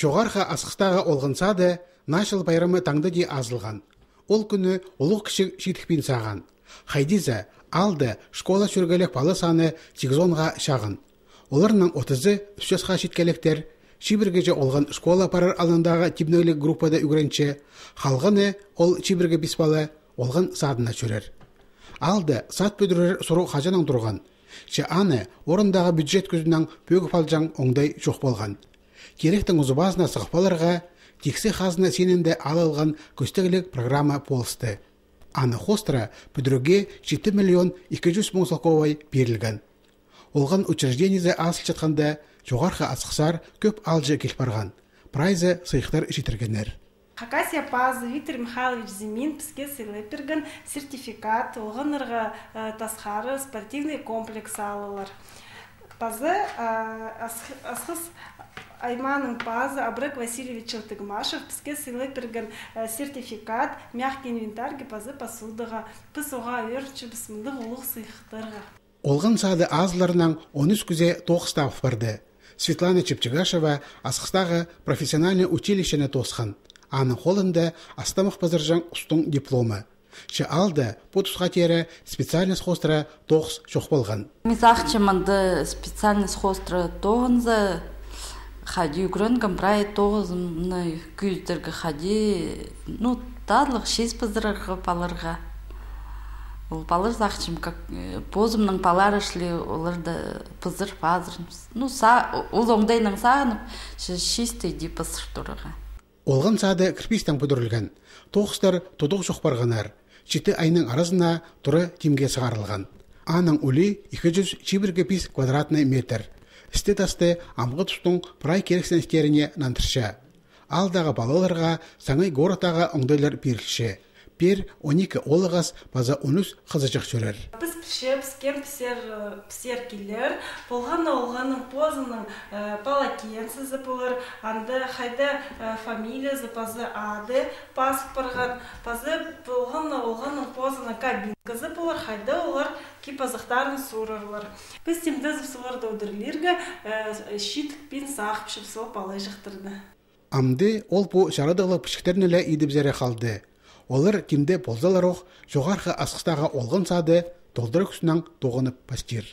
жоғарғы асқыстағы олғын сады нашыл байрамы таңды де азылған. Ол күні ұлық кіші шитікпен саған. Хайдиза алды школа сүргелек балы саны тигізонға шағын. Оларның отызы үш жасқа жеткелектер чибіргеже олған школа парар алындағы типнөлік группада үгренче халғыны ол чибірге бис бала олған садына чөрер алды сат бүдірер сұру хажаның тұрған. Че аны орындағы бюджет көзінен пөгіп алжаң оңдай жоқ болған. Керектің ұзыбазына сықпаларға тексе хазына сенінде алылған көстегілік программа болысты аны хостра бүдіруге 7 миллион 200 мың соковай берілген. Олған учреждениезе асыл жатқанда жоғарғы асқысар көп алжы келіп барған. Прайзы сыйықтар жетіргенер. Хакасия Пазы Виктор Михайлович Зимин бізге сыйлап сертификат оғынырға тасқары спортивный комплекс алылар. Пазы асқыс Айманың пазы Абрек Васильевич Челтыгмашев бізге сыйлап берген сертификат мягкий инвентарьге пазы посудаға біз оға өрчі бісмілді ұлық сыйықтарға. Олған сады азларынан 13 күзе тоқыстав барды. Светлана Чепчигашева асқыстағы профессиональный училищені тосқан. Аның қолында астамық пазыржан ұстың дипломы. Че алды потусқа тері специальность хостра тоқс шоқ болған. Мизақчыманды специальность хостра тоғынзы хади югрөнгөн прай тоғызымны күйіздерге хади ну тарлық шез пыздырырға палырға ол палыр зақчым как позымның палар ішли оларды пызыр пазыр ну са ол оңдайның сағынып шистэй ди пысыр тұрыға. Олған сады кірпистен бүдірілген тоғыстар тодық жоқ барғанар жеті айның арасына тұры тимге сығарылған. Аның ұли 200 чибірге пис квадратный метр. Істе тасты амғы тұстың прай керексеністеріне нантырша алдағы балаларға саңай горотаға оңдайлар берілші. Пер 12 олығас база 13 қызычық жүрер. Біз пішеп, скен пісер, пісер келер, болған олғаның позының палакен сізі болыр, анды қайда фамилия пазы ады, паспорған, пазы болған олғаның позының кабин кызы болыр, қайда олар кипазықтарын сұрырлар. Біз темдізіп соларды өдірлерге шиткпен сақпшып сол палай жықтырды. Амды ол бұл жарадығы пішіктернілі идіп зәре қалды. Олар кимде болзаларух жоғарғы асқыстағы олғын сады толдыры күсінен тоғынып пастир.